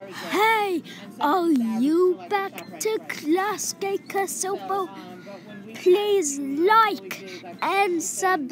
Hey, are you back to Class K Please like and subscribe.